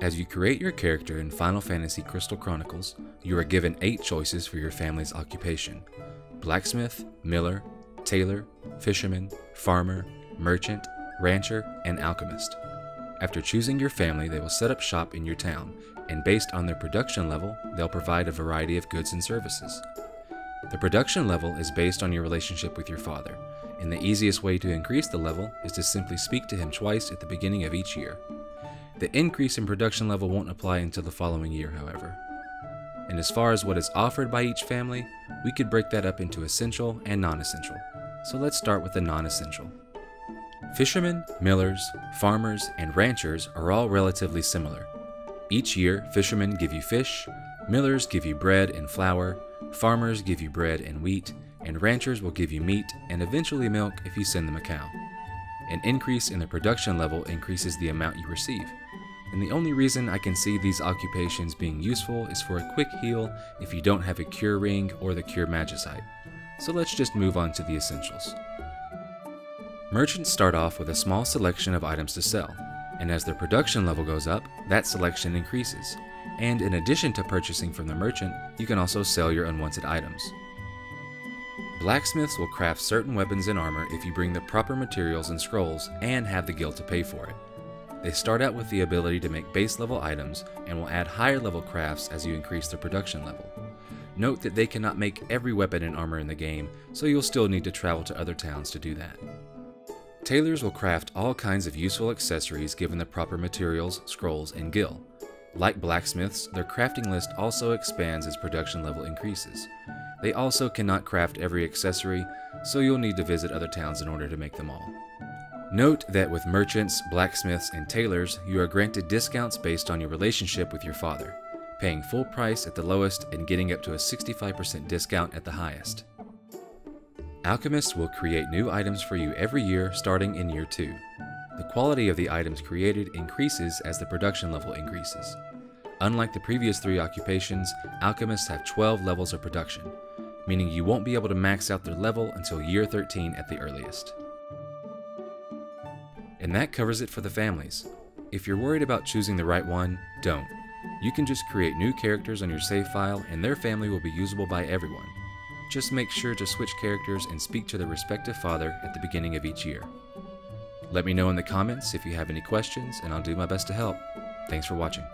As you create your character in Final Fantasy Crystal Chronicles, you are given 8 choices for your family's occupation blacksmith, miller, tailor, fisherman, farmer, merchant, rancher, and alchemist. After choosing your family, they will set up shop in your town, and based on their production level, they'll provide a variety of goods and services. The production level is based on your relationship with your father, and the easiest way to increase the level is to simply speak to him twice at the beginning of each year. The increase in production level won't apply until the following year, however. And as far as what is offered by each family, we could break that up into essential and non essential. So let's start with the non essential. Fishermen, millers, farmers, and ranchers are all relatively similar. Each year, fishermen give you fish, millers give you bread and flour, farmers give you bread and wheat, and ranchers will give you meat and eventually milk if you send them a cow. An increase in the production level increases the amount you receive. And the only reason I can see these occupations being useful is for a quick heal if you don't have a cure ring or the cure magicite. So let's just move on to the essentials. Merchants start off with a small selection of items to sell, and as their production level goes up, that selection increases. And in addition to purchasing from the merchant, you can also sell your unwanted items. Blacksmiths will craft certain weapons and armor if you bring the proper materials and scrolls and have the gil to pay for it. They start out with the ability to make base level items and will add higher level crafts as you increase their production level. Note that they cannot make every weapon and armor in the game, so you'll still need to travel to other towns to do that. Tailors will craft all kinds of useful accessories given the proper materials, scrolls, and gil. Like blacksmiths, their crafting list also expands as production level increases. They also cannot craft every accessory, so you'll need to visit other towns in order to make them all. Note that with merchants, blacksmiths, and tailors, you are granted discounts based on your relationship with your father, paying full price at the lowest and getting up to a 65% discount at the highest. Alchemists will create new items for you every year starting in year 2. The quality of the items created increases as the production level increases. Unlike the previous three occupations, alchemists have 12 levels of production, meaning you won't be able to max out their level until year 13 at the earliest. And that covers it for the families. If you're worried about choosing the right one, don't. You can just create new characters on your save file and their family will be usable by everyone. Just make sure to switch characters and speak to their respective father at the beginning of each year. Let me know in the comments if you have any questions, and I'll do my best to help. Thanks for watching.